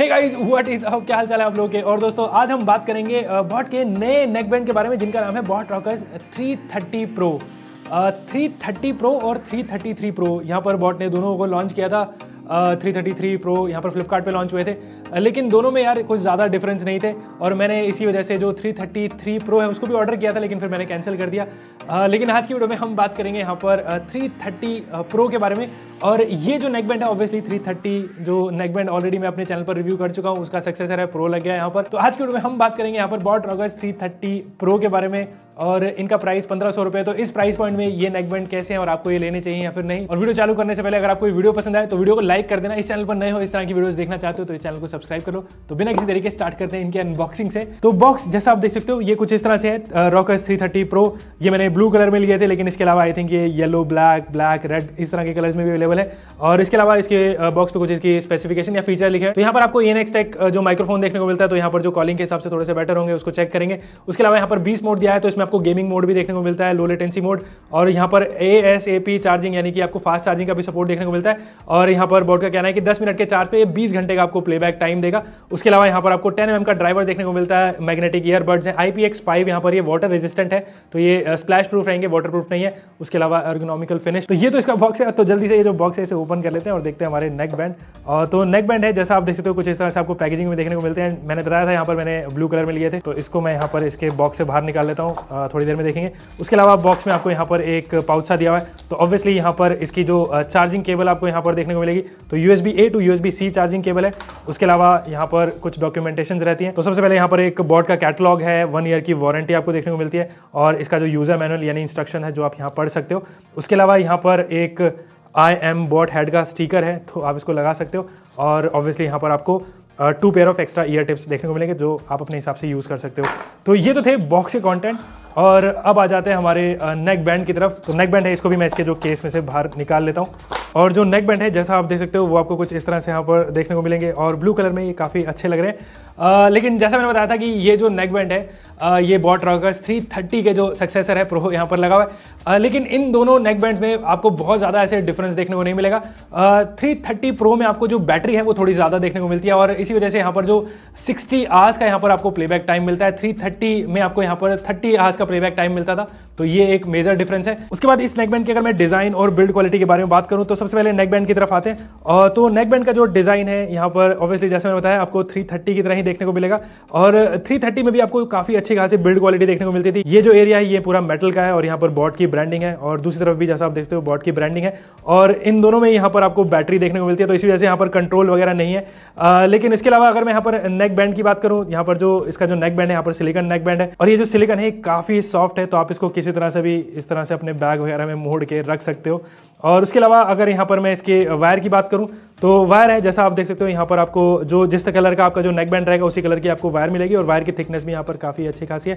Hey guys what is अब क्या हाल चाल है आप लोगों के? और दोस्तों, आज हम बात करेंगे बॉट के नए नेक बैंड के बारे में, जिनका नाम है boat rockers 330 pro three thirty pro और 333 प्रो यहाँ पर बॉट ने दोनों को लॉन्च किया था। थर्टी थ्री प्रो यहाँ पर फ्लिपकार्ट लॉन्च हुए थे। लेकिन दोनों में यार कुछ ज़्यादा डिफरेंस नहीं थे और मैंने इसी वजह से जो 333 प्रो है उसको भी ऑर्डर किया था लेकिन फिर मैंने कैंसिल कर दिया। आ, लेकिन आज की वीडियो में हम बात करेंगे यहाँ पर थ्री थर्टी प्रो के बारे में। और ये जो नेक बैंड है ऑब्वियसली 330 जो नेकबैंड ऑलरेडी मैं अपने चैनल पर रिव्यू कर चुका हूँ उसका सक्सेसर है प्रो लग गया यहाँ पर। तो आज की वीडियो में हम बात करेंगे यहाँ पर बॉट रॉगर्स थ्री प्रो के बारे में और इनका प्राइस पंद्रह सौ रुपए तो इस प्राइस पॉइंट में ये नेक बैंड कैसे हैं और आपको ये लेने चाहिए या फिर नहीं? और वीडियो चालू करने से पहले अगर आपको वीडियो पसंद आए तो वीडियो को लाइक कर देना। इस चैनल पर नए हो इस तरह की वीडियोस देखना चाहते हो तो इस चैनल को सब्सक्राइब करो तो बिना किसी तरीके स्टार्ट करते हैं इनके अनबॉक्सिंग से। तो बॉक्स जैसा आप देख सकते हो, ये कुछ इस तरह से है। रॉकर्स थ्री थर्टी प्रो ये मैंने ब्लू कलर में लिए थे, लेकिन इसके अलावा आई थिंक ये येलो ब्लैक ब्लैक रेड इस तरह के कलर्स में भी अवेलेबल है। और इसके अलावा इसके बॉक्स पे कुछ इसकी स्पेसिफिकेशन या फीचर लिखे तो यहाँ पर आपको एन टेक जो माइक्रोफोन देखने को मिलता है तो यहाँ पर जो कॉलिंग के हिसाब से थोड़े से बेटर होंगे, उसको चेक करेंगे। उसके अलावा यहाँ पर बीस मोड दिया है तो इसमें आपको गेमिंग मोड भी देखने को मिलता है लो लेटेंसी मोड और यहाँ पर A S A P charging यानी कि आपको फास्ट चार्जिंग का भी सपोर्ट देखने को मिलता है। और यहाँ पर बोर्ड का कहना है कि दस मिनट के चार्ज पे बीस घंटे का आपको प्लेबैक टाइम देगा। उसके अलावा यहाँ पर आपको टेन एम का ड्राइवर देखने को मिलता है मैग्नेटिक ईयरबड्स है आई पी एक्स फाइव यहाँ पर ये वाटर रेजिस्टेंट है तो ये स्प्लैश प्रूफ रहेंगे वाटर प्रूफ नहीं है। उसके अलावा अर्गोनॉमिकल फिनिश तो ये तो इसका बॉक्स है तो जल्दी से ये जो बॉक्स है, इसे ओपन कर लेते हैं और देखते हैं हमारे नेक बैंड तो नेक बैंड है, जैसा आप देख सकते हो, कुछ इस तरह से आपको पैकेजिंग में देखने को मिलते हैं। मैंने बताया था, यहाँ पर मैंने ब्लू कलर में लिए थे तो इसको मैं यहाँ पर इसके बॉक्स से बाहर निकाल लेता हूँ। थोड़ी देर में देखेंगे। उसके अलावा बॉक्स में आपको यहाँ पर एक पाउच सा दिया हुआ है तो ऑब्वियसली यहाँ पर इसकी जो चार्जिंग केबल आपको यहाँ पर देखने को मिलेगी। तो USB A to USB C charging cable है। उसके अलावा यहाँ पर कुछ डॉक्यूमेंटेशन रहती है। तो सबसे पहले यहाँ पर एक बोर्ड का कैटलॉग है वन ईयर की वारंटी आपको देखने को मिलती है और इसका जो यूज़र मैनुअल यानी इंस्ट्रक्शन है जो आप यहाँ पढ़ सकते हो। उसके अलावा यहाँ पर एक आई एम बॉट हेड का स्टिकर है तो आप इसको लगा सकते हो और ऑब्वियसली यहाँ पर आपको two pair of extra ear tips देखने को मिलेंगे जो आप अपने हिसाब से यूज़ कर सकते हो। तो ये तो थे बॉक्स के कंटेंट और अब आ जाते हैं हमारे नेक बैंड की तरफ़। तो नेक बैंड है इसको भी मैं इसके जो केस में से बाहर निकाल लेता हूँ। और जो नेक बैंड है जैसा आप देख सकते हो वो आपको कुछ इस तरह से यहाँ पर देखने को मिलेंगे। और ब्लू कलर में ये काफ़ी अच्छे लग रहे हैं। लेकिन जैसा मैंने बताया था कि ये जो नेक बैंड है आ, ये बॉट रॉकर्स 330 के जो सक्सेसर है प्रो यहाँ पर लगा हुआ है। लेकिन इन दोनों नेक बैंड्स में आपको बहुत ज़्यादा ऐसे डिफरेंस देखने को नहीं मिलेगा। थ्री थर्टी प्रो में आपको जो बैटरी है वो थोड़ी ज़्यादा देखने को मिलती है। और इसी वजह से यहाँ पर जो सिक्सटी आवर्स का यहाँ पर आपको प्लेबैक टाइम मिलता है। थ्री में आपको यहाँ पर थर्टी आवर्स का प्लेबैक टाइम मिलता था। तो ये एक मेजर डिफरेंस है। उसके बाद इस नेकबैंड की अगर मैं डिज़ाइन और बिल्ड क्वालिटी के बारे में बात करूँ तो सबसे पहले नेकबैंड की तरफ़ आते हैं। तो नेकबैंड का जो डिज़ाइन है, यहाँ पर ऑब्वियसली जैसे मैंने बताया, आपको 330 की तरह ही देखने को मिलेगा। और 330 में भी आपको काफ़ी अच्छी खासी बिल्ड क्वालिटी देखने को मिलती थी। ये जो एरिया है, ये पूरा मेटल का है और यहाँ पर बॉट की ब्रांडिंग है। और दूसरी तरफ़ भी जैसा आप देखते हो बॉट की ब्रांडिंग है। और इन दोनों में यहाँ पर आपको बैटरी देखने को मिलती है तो इसी वजह से यहाँ पर कंट्रोल वगैरह नहीं है। लेकिन इसके अलावा अगर मैं यहाँ पर नेक बैंड की बात करूँ, यहाँ पर जो इसका जो नेक बैंड है, यहाँ पर सिलिकन नेक बैंड है। और ये जो सिलिकन है काफ़ी सॉफ्ट है तो आप इसको किसी तरह से भी इस तरह से अपने बैग वगैरह में मोड़ के रख सकते हो। और उसके अलावा अगर यहाँ पर मैं इसके वायर की बात करूँ तो वायर है, जैसा आप देख सकते हो, यहाँ पर आपको जो जिस कलर का आपका जो नेक बैंड रहेगा, उसी कलर की आपको वायर मिलेगी और वायर की थिकनेस भी यहाँ पर काफ़ी अच्छी खासी है।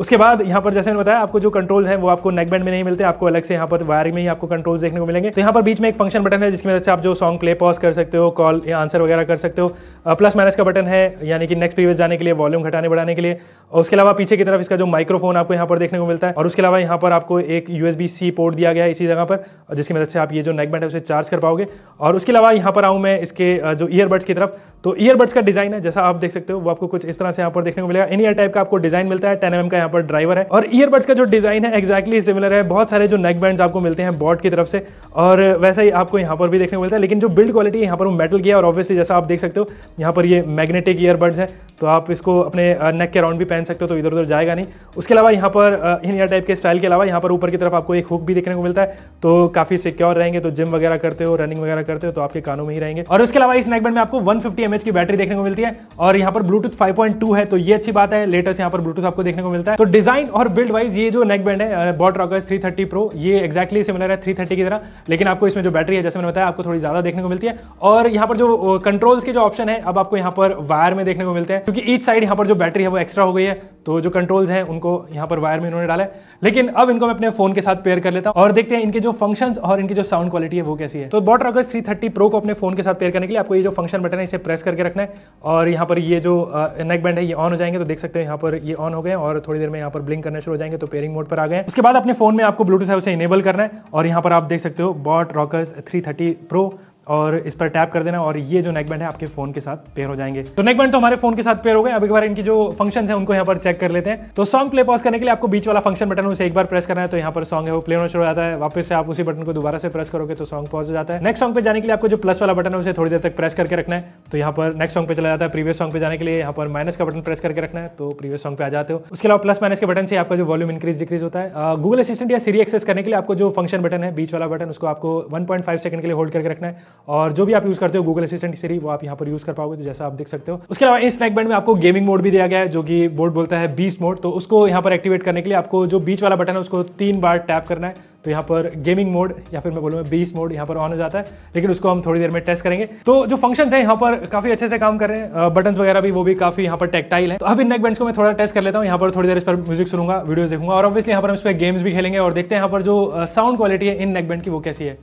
उसके बाद यहाँ पर जैसे मैंने बताया, आपको जो कंट्रोल है, वो आपको नेक बैंड में नहीं मिलते, आपको अलग से यहाँ पर वायरिंग में ही आपको कंट्रोल देखने को मिलेंगे। तो यहाँ पर बीच में एक फ़ंक्शन बटन है, जिसकी वजह से आप जो सॉन्ग प्ले पॉज कर सकते हो कॉल या आंसर वगैरह कर सकते हो। प्लस माइनस का बटन है, यानी कि नेक्स्ट प्रीवियस जाने के लिए वॉल्यूम घटाने, बढ़ाने के लिए। और उसके अलावा पीछे की तरफ़ इसका जो माइक्रोफोन आपको यहाँ पर देखने को मिलता है, और उसके अलावा यहाँ पर आपको एक यूएसबी सी पोर्ट दिया गया है इसी जगह पर जिसकी मदद से आप ये जो नेकबैंड है, उसे चार्ज कर पाओगे। और उसके अलावा यहाँ पर आऊँ मैं इसके जो ईयरबड्स की तरफ़। तो ईयरबड्स का डिज़ाइन है, जैसा आप देख सकते हो, वो आपको कुछ इस तरह से यहाँ पर देखने को मिलेगा। इन ईयर टाइप का आपको डिज़ाइन मिलता है टेन एम का पर ड्राइवर है। और ईयरबड्स का जो डिज़ाइन है एक्जैक्टली सिमिलर है। बहुत सारे जो नेक बैंड आपको मिलते हैं बॉट की तरफ़ से। और वैसा ही आपको यहाँ पर भी देखने को मिलता है, लेकिन जो बिल्ड क्वालिटी यहाँ पर वो मेटल की है। और ऑब्वियसली जैसा आप देख सकते हो, यहाँ पर ये मैग्नेटिक ईयरबड्स है। तो आप इसको अपने नेक के राउंड भी पहन सकते हो तो इधर उधर जाएगा नहीं। उसके अलावा यहाँ पर इन ईयर टाइप के स्टाइल के अलावा यहाँ पर ऊपर की तरफ़ आपको एक हुक भी देखने को मिलता है। तो काफ़ी सिक्योर रहेंगे तो जिम वगैरह करते हो रनिंग वगैरह करते हो तो आपके कानों में ही रहेंगे। और उसके अलावा इस नेक बैंड में आपको 150 फिफ्टी की बैटरी देखने को मिलती है। और यहाँ पर ब्लूटूथ 5.2 है तो ये अच्छी बात है। लेटेस्ट यहाँ पर ब्लूटूथ आपको देखने को मिलता है। तो डिज़ाइन और बिल्ड वाइज ये जो नेक बैंड है बॉट रॉकर्स 330 प्रो ये एक्जैक्टली सिमिलर है 330 की तरह, लेकिन आपको इसमें जो बैटरी है, जैसे मैंने बताया, आपको थोड़ी ज़्यादा देखने को मिलती है। और यहाँ पर जो कंट्रोल्स के जो ऑप्शन है, अब आपको यहाँ पर वायर में देखने को मिलते हैं, क्योंकि ईच साइड यहाँ पर जो बैटरी है, वो एक्स्ट्रा हो गई है। तो जो कंट्रोल्स हैं, उनको यहाँ पर वायर में इन्होंने डाला है। लेकिन अब इनको मैं अपने फ़ोन के साथ पेयर कर लेता हूँ और देखते हैं इनके जो फ़ंक्शंस और इनकी जो साउंड क्वालिटी है, वो कैसी है। तो बॉट रॉकर्स 330 प्रो को अपने फ़ोन के साथ पेयर करने के लिए आपको ये जो फ़ंक्शन बटन है, इसे प्रेस करके रखना है। और यहाँ पर ये जो नेक बैंड है, ये ऑन हो जाएँगे। तो देख सकते हैं यहाँ पर ये ऑन हो गए और थोड़ी देर में यहाँ पर ब्लिंक करने शुरू हो जाएँगे। तो पेयरिंग मोड पर आ गए उसके बाद अपने फ़ोन में आपको ब्लूटूथ है उसे इनेबल करना है और यहाँ पर आप देख सकते हो बॉट रॉकर्स थ्री प्रो और इस पर टैप कर देना और ये जो नेक बैंड है आपके फ़ोन के साथ पेयर हो जाएँगे। तो नेक बैंड तो हमारे फ़ोन के साथ पेयर हो गए। अब एक बार इनकी जो फ़ंक्शन है, उनको यहाँ पर चेक कर लेते हैं। तो सॉन्ग प्ले पॉज करने के लिए आपको बीच वाला फ़ंक्शन बटन उसे एक बार प्रेस करना है तो यहाँ पर सॉन्ग है, वो प्ले होना शुरू हो जाता है। वापस से आप उसी बटन को दोबारा से प्रेस करोगे तो सॉन्ग पॉज हो जाता है। नेक्स्ट सॉन्ग पे जाने के लिए आपको जो प्लस वाला बटन है, उसे थोड़ी देर तक प्रेस करके रखना है। तो यहाँ पर नेक्स्ट सॉन्ग पे चला जाता है। प्रीवियस सॉन्ग पे जाने के लिए यहाँ पर माइनस का बटन प्रेस करके रखना है तो प्रीवियस सॉन्ग पे आ जाते हो। उसके अलावा प्लस माइनस के बटन से आपका जो वॉल्यूम इंक्रीज डिक्रीज होता है। गूगल असिस्टेंट या सीरी एक्सेस करने के लिए आपको जो फ़ंक्शन बटन है, बीच वाला बटन उसको आपको 1.5 सेकंड के लिए होल्ड करके रखना है। और जो भी आप यूज़ करते हो गूगल असिस्टेंट सीरी वो आप यहाँ पर यूज़ कर पाओगे तो जैसा आप देख सकते हो। उसके अलावा इस नेक बैंड में आपको गेमिंग मोड भी दिया गया है, जो कि बोर्ड बोलता है बीस मोड तो उसको यहाँ पर एक्टिवेट करने के लिए आपको जो बीच वाला बटन है, उसको तीन बार टैप करना है। तो यहाँ पर गेमिंग मोड या फिर मैं बोलूँगा बीस मोड यहाँ पर ऑन हो जाता है, लेकिन उसको हम थोड़ी देर में टेस्ट करेंगे। तो जो फ़ंक्शन है, यहाँ पर काफ़ी अच्छे से काम कर रहे हैं। बटन वगैरह भी, वो भी काफ़ी यहाँ पर टेक्टाइल है। तो अब इन नेक बैंड को मैं थोड़ा टेस्ट कर लेता हूँ। यहाँ पर थोड़ी देर इस पर म्यूज़िक सुनूँगा वीडियो देखूँगा, और ऑब्वियसली यहाँ पर हम इस पर गेम्स भी खेलेंगे, और देखते हैं यहाँ पर जो साउंड क्वालिटी है इन नेक बैंड की, वो कैसी है।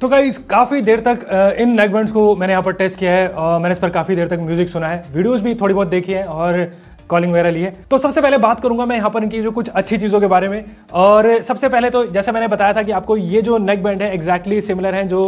तो गाइज़ काफ़ी देर तक इन नेकबैंड्स को मैंने यहाँ पर टेस्ट किया है और मैंने इस पर काफ़ी देर तक म्यूज़िक सुना है। वीडियोज़ भी थोड़ी बहुत देखी है और कॉलिंग वगैरह लिए तो सबसे पहले बात करूँगा मैं यहाँ पर इनकी जो कुछ अच्छी चीज़ों के बारे में। और सबसे पहले तो जैसे मैंने बताया था कि आपको ये जो नेक बैंड है एक्जैक्टली सिमिलर है जो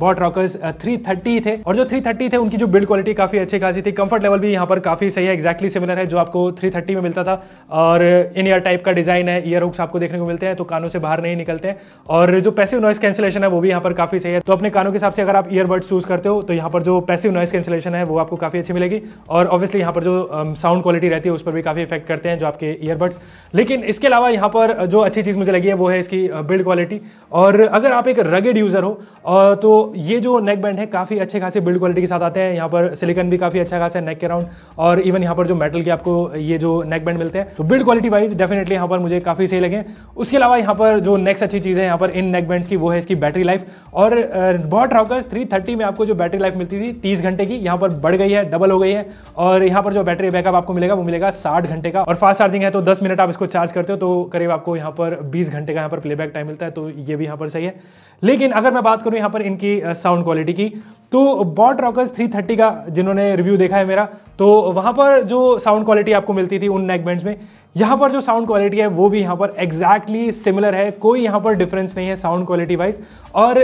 बॉट रॉकर्स थ्री थर्टी थे। और जो थ्री थर्टी थे, उनकी जो बिल्ड क्वालिटी काफ़ी अच्छी खासी थी। कंफर्ट लेवल भी यहाँ पर काफ़ी सही है एक्जैक्टली सिमिलर है जो आपको थ्री थर्टी में मिलता था। और इन ईयर टाइप का डिज़ाइन है ईयर हुक्स आपको देखने को मिलते हैं तो कानों से बाहर नहीं निकलते हैं। और जो पैसिव नॉइस कैंसिलेशन है, वो भी यहाँ पर काफ़ी सही है। तो अपने कानों के हिसाब से अगर आप ईयरबड्स चूज़ करते हो तो यहाँ पर जो पैसिव नॉइस कैंसिलेशन है, वो आपको काफ़ी अच्छी मिलेगी। और ऑब्वियसली यहाँ पर जो साउंड क्वालिटी रहती है, उस पर भी काफ़ी इफ़ेक्ट करते हैं जो आपके ईयरबड्स लेकिन इसके अलावा यहाँ पर जो अच्छी चीज़ मुझे लगी है, वो है इसकी बिल्ड क्वालिटी और अगर आप एक रगेड यूज़र हो तो ये जो नेक बैंड है, काफ़ी अच्छे खासे बिल्ड क्वालिटी के साथ आते हैं। यहाँ पर सिलिकन भी काफ़ी अच्छा खासा है नेक के राउंड और इवन यहाँ पर जो मेटल के आपको ये जो नेक बैंड मिलते हैं तो बिल्ड क्वालिटी वाइज डेफिनेटली यहाँ पर मुझे काफ़ी सही लगे। उसके अलावा यहाँ पर जो नेक्स्ट अच्छी चीज़ है, यहाँ पर इन नेक बैंड्स की, वो है इसकी बैटरी लाइफ और बॉट रॉकर्स थ्री में आपको जो बैटरी लाइफ मिलती थी, तीस घंटे की, यहाँ पर बढ़ गई है डबल हो गई है। और यहाँ पर जो बैटरी बैकअप आपको मिलेगा, वो मिलेगा साठ घंटे का। और फास्ट चार्जिंग है तो 10 मिनट आप इसको चार्ज करते हो तो करीब आपको यहाँ पर 20 घंटे का यहाँ पर प्लेबैक टाइम मिलता है तो ये भी यहाँ पर सही है। लेकिन अगर मैं बात करूँ यहाँ पर इनकी साउंड क्वालिटी की तो बॉट रॉकर्स 330 का जिन्होंने रिव्यू देखा है मेरा तो वहाँ पर जो साउंड क्वालिटी आपको मिलती थी उन नेक बैंड्स में, यहाँ पर जो साउंड क्वालिटी है वो भी यहाँ पर एग्जैक्टली exactly सिमिलर है, कोई यहाँ पर डिफरेंस नहीं है साउंड क्वालिटी वाइज और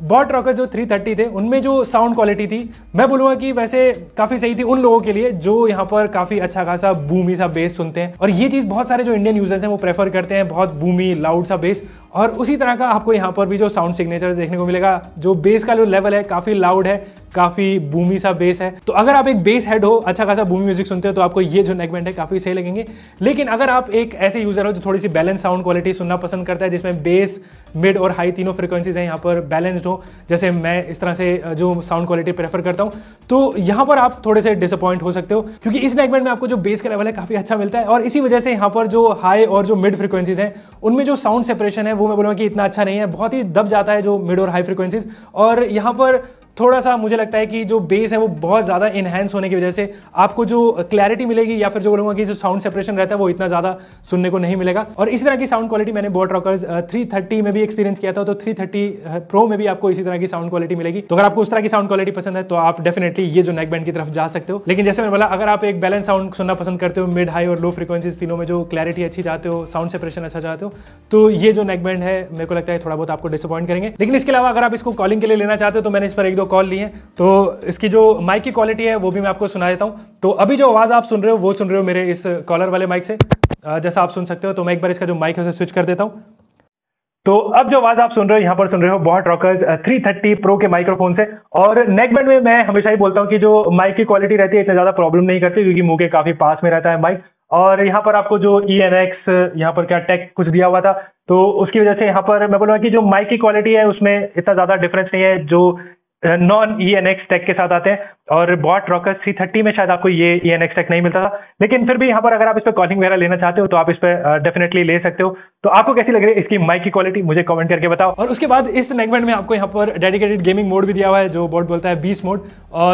बॉट रॉकर जो 330 थे, उनमें जो साउंड क्वालिटी थी, मैं बोलूँगा कि वैसे काफ़ी सही थी उन लोगों के लिए जो यहाँ पर काफ़ी अच्छा खासा बूमी सा बेस सुनते हैं। और ये चीज़ बहुत सारे जो इंडियन यूज़र्स हैं, वो प्रेफर करते हैं, बहुत बूमी लाउड सा बेस और उसी तरह का आपको यहाँ पर भी जो साउंड सिग्नेचर देखने को मिलेगा, जो बेस का जो लेवल है, काफ़ी लाउड है, काफ़ी बूमी सा बेस है। तो अगर आप एक बेस हेड हो अच्छा खासा बूमी म्यूज़िक सुनते हो तो आपको ये जो नेगमेंट है, काफ़ी सही लगेंगे। लेकिन अगर आप एक ऐसे यूज़र हो जो थोड़ी सी बैलेंस साउंड क्वालिटी सुनना पसंद करता है, जिसमें बेस मिड और हाई तीनों फ्रिक्वेंसीज हैं, यहाँ पर बैलेंस्ड हो, जैसे मैं इस तरह से जो साउंड क्वालिटी प्रेफर करता हूँ तो यहाँ पर आप थोड़े से डिसअपॉइंट हो सकते हो, क्योंकि इस नेगमेंट में आपको जो बेस का लेवल है, काफ़ी अच्छा मिलता है। और इसी वजह से यहाँ पर जो हाई और जो मिड फ्रिक्वेंसीज हैं, उनमें जो साउंड सेपरेशन है वो मैं बोलूँगा कि इतना अच्छा नहीं है, बहुत ही दब जाता है जो मिड और हाई फ्रिक्वेंसीज और यहाँ पर थोड़ा सा मुझे लगता है कि जो बेस है वो बहुत ज़्यादा इनहेंस होने की वजह से आपको जो क्लैरिटी मिलेगी या फिर जो बोलूँगा कि जो साउंड सेपरेशन रहता है वो इतना ज़्यादा सुनने को नहीं मिलेगा। और इसी तरह की साउंड क्वालिटी मैंने बोट रॉकर्स थ्री थर्टी में भी एक्सपीरियंस किया था तो थ्री थर्टी प्रो में भी आपको इसी तरह की साउंड क्वालिटी मिलेगी। तो अगर आपको उस तरह की साउंड क्वालिटी पसंद है तो आप डेफिनेटली ये जो नेक बैंड की तरफ़ जा सकते हो। लेकिन जैसे मैंने बोला, अगर आप एक बैलेंस साउंड सुनना पसंद करते हो मिड हाई और लो फ्रिक्वेंसीज तीनों में जो क्लैरिटी अच्छी चाहते हो साउंड सेपरेशन अच्छा चाहते हो तो ये जो नेक बैंड है, मेरे को लगता है थोड़ा बहुत आपको डिसअपॉइंट करेंगे। लेकिन इसके अलावा अगर आप इसको कॉलिंग के लिए लेना चाहते हो तो मैंने इस पर एक दो कॉल ली है तो इसकी जो माइक की क्वालिटी है, वो भी मैं आपको सुना देता हूँ। तो अभी जो आवाज़ आप सुन रहे हो, वो सुन रहे हो मेरे इस कॉलर वाले माइक से। जैसा आप सुन सकते हो तो मैं एक बार इसका जो माइक है, उसे स्विच कर देता हूँ। तो अब जो आवाज़ आप सुन रहे हो, यहाँ पर सुन रहे हो बहुत रॉकर्स 330 प्रो के माइक्रोफोन से। और नेक बैंड में मैं हमेशा ही बोलता हूँ कि जो माइक की क्वालिटी रहती है, इतना ज़्यादा प्रॉब्लम नहीं करती, क्योंकि मुँह के काफ़ी पास में रहता है माइक और यहाँ पर आपको जो ई एन एक्स यहाँ पर क्या टेक कुछ दिया हुआ था तो उसकी वजह से यहाँ पर मैं बोलूँगा कि जो माइक की क्वालिटी है, उसमें इतना ज़्यादा डिफरेंस नहीं है। जो non E N X tech के साथ आते हैं और बॉट रॉकर थ्री थर्टी में शायद आपको ये ई एन एक्स टेक नहीं मिलता था। लेकिन फिर भी यहाँ पर अगर आप इस पर कॉलिंग वगैरह लेना चाहते हो तो आप इस पर डेफिनेटली ले सकते हो। तो आपको कैसी लग रही है इसकी माइक की क्वालिटी मुझे कमेंट करके बताओ। और उसके बाद इस नेगमेंट में आपको यहाँ पर डेडिकेटेड गेमिंग मोड भी दिया हुआ है जो बोर्ड बोलता है बीस मोड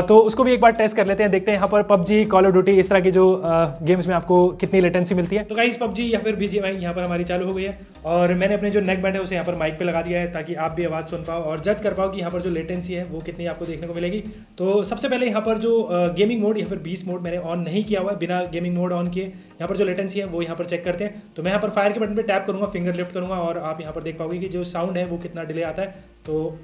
तो उसको भी एक बार टेस्ट कर लेते हैं देखते हैं यहाँ पर पबजी कॉल ऑफ़ ड्यूटी इस तरह की जो गेम्स में आपको कितनी लेटेंसी मिलती है। तो गाइस पबजी या फिर बीजी यहाँ पर हमारी चालू हो गई है। और मैंने अपने जो नेक बैंड है, उसे यहाँ पर माइक पे लगा दिया है ताकि आप भी आवाज़ सुन पाओ और जज कर पाओ कि यहाँ पर जो लेटेंसी है, वो कितनी आपको देखने को मिलेगी। तो सबसे पहले यहाँ पर जो गेमिंग मोड या फिर बीस मोड मैंने ऑन नहीं किया हुआ है, बिना गेमिंग मोड ऑन किए, यहाँ पर जो लेटेंसी है, वो यहाँ पर चेक करते हैं। तो मैं यहाँ पर फायर के बटन पर टैप करूँगा फिंगर लिफ्ट करूँगा और आप यहाँ पर देख पाओगे कि जो साउंड है, वो कितना डिले आता है। तो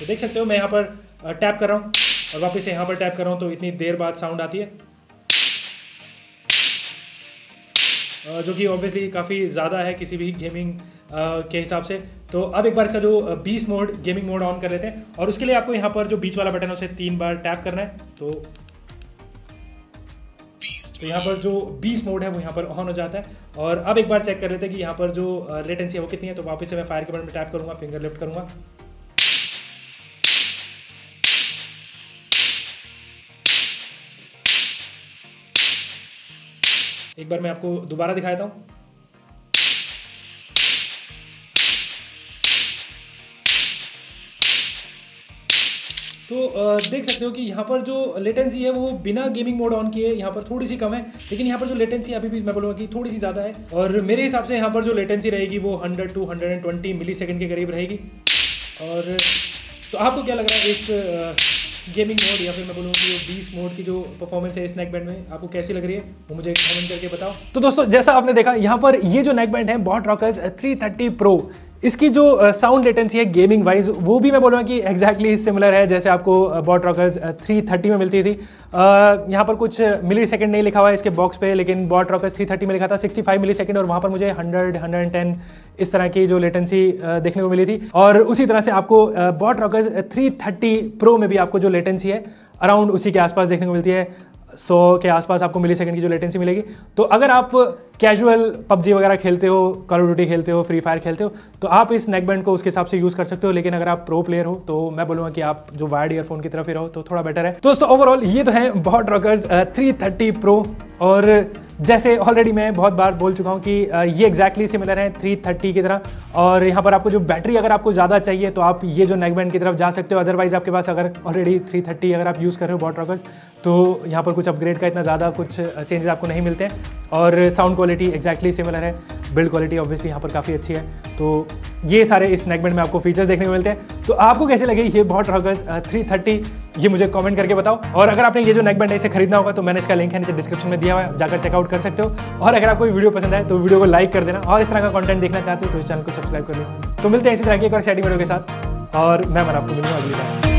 तो देख सकते हो, मैं यहाँ पर टैप कर रहा हूँ। और वापस से यहाँ पर टैप कर रहा हूँ तो इतनी देर बाद साउंड आती है। जो कि ऑब्वियसली काफ़ी ज़्यादा है किसी भी गेमिंग के हिसाब से। तो अब एक बार इसका जो बीस मोड गेमिंग मोड ऑन कर लेते हैं। और उसके लिए आपको यहाँ पर जो बीच वाला बटन है उसे तीन बार टैप करना है। तो तो यहाँ पर जो बीस मोड है वो यहाँ पर ऑन हो जाता है। और अब एक बार चेक कर लेते हैं कि यहाँ पर जो लेटेंसी है वो कितनी है। तो वापस से मैं फायर के बटन में टैप करूँगा फिंगर लिफ्ट करूँगा। बार मैं आपको दोबारा दिखाता हूँ। तो देख सकते हो कि यहाँ पर जो लेटेंसी है वो बिना गेमिंग मोड ऑन किए यहाँ पर थोड़ी सी कम है, लेकिन यहाँ पर जो लेटेंसी अभी भी मैं बोलूँगा कि थोड़ी सी ज़्यादा है और मेरे हिसाब से यहाँ पर जो लेटेंसी रहेगी वो 100 टू 120 मिली सेकेंड के करीब रहेगी। और तो आपको क्या लग रहा है इस गेमिंग मोड या फिर मैं बोलूँ कि बीस मोड की जो परफॉर्मेंस है इस नेक बैंड में, आपको कैसी लग रही है? वो मुझे कमेंट करके बताओ। तो दोस्तों, जैसा आपने देखा, यहाँ पर ये जो नेक बैंड है बॉट रॉकर्स 330 प्रो इसकी जो साउंड लेटेंसी है गेमिंग वाइज वो भी मैं बोलूँगा कि एग्जैक्टली सिमिलर है, जैसे आपको बॉट रॉकर्स थ्री थर्टी में मिलती थी। यहाँ पर कुछ मिली सेकंड नहीं लिखा हुआ है इसके बॉक्स पे, लेकिन बॉट रॉकर्स थ्री थर्टी में लिखा था सिक्सटी फाइव मिली सेकेंड और वहाँ पर मुझे हंड्रेड हंड्रेड टेन इस तरह की जो लेटेंसी देखने को मिली थी। और उसी तरह से आपको boat rockers three thirty pro में भी आपको जो लेटेंसी है अराउंड उसी के आसपास देखने को मिलती है। सौ के आसपास आपको मिली सेकेंड की जो लेटेंसी मिलेगी। तो अगर आप कैजुअल पबजी वगैरह खेलते हो कॉल ड्यूटी खेलते हो फ्री फायर खेलते हो तो आप इस नेकबैंड को उसके हिसाब से यूज़ कर सकते हो, लेकिन अगर आप प्रो प्लेयर हो तो मैं बोलूँगा कि आप जो वायर्ड ईयरफोन की तरफ़ ही रहो तो थोड़ा बेटर है। दोस्तों ओवरऑल ये तो है बहुत रॉकर्स थ्री थर्टी प्रो और जैसे ऑलरेडी मैं बहुत बार बोल चुका हूँ कि ये एक्जैक्टली सिमिलर है 330 की तरह, और यहाँ पर आपको जो बैटरी अगर आपको ज़्यादा चाहिए तो आप ये जो नेकबैंड की तरफ़ जा सकते हो अदरवाइज़ आपके पास अगर ऑलरेडी 330 अगर आप यूज़ कर रहे हो बॉट रॉकर्स तो यहाँ पर कुछ अपग्रेड का इतना ज़्यादा कुछ चेंजेस आपको नहीं मिलते और साउंड क्वालिटी एक्जैक्टली सिमिलर है. बिल्ड क्वालिटी ऑब्वियसली यहाँ पर काफ़ी अच्छी है. तो ये सारे इस नेकबैंड में आपको फीचर्स देखने को मिलते हैं. तो आपको कैसे लगे ये बॉट रॉकर्स थ्री थर्टी ये मुझे कमेंट करके बताओ. और अगर आपने ये जो नेक बैंड है इसे खरीदना होगा तो मैंने इसका लिंक है नीचे डिस्क्रिप्शन में दिया हुआ है. जाकर चेकआउट कर सकते हो. और अगर आपको वीडियो पसंद आए तो वीडियो को लाइक कर देना. और इस तरह का कंटेंट देखना चाहते हो तो इस चैनल को सब्सक्राइब कर लो तो मिलते हैं इसी तरह की एक और एक्साइटिंग वीडियो के साथ. और मैं मन आपको मिलूँगा अगली बार.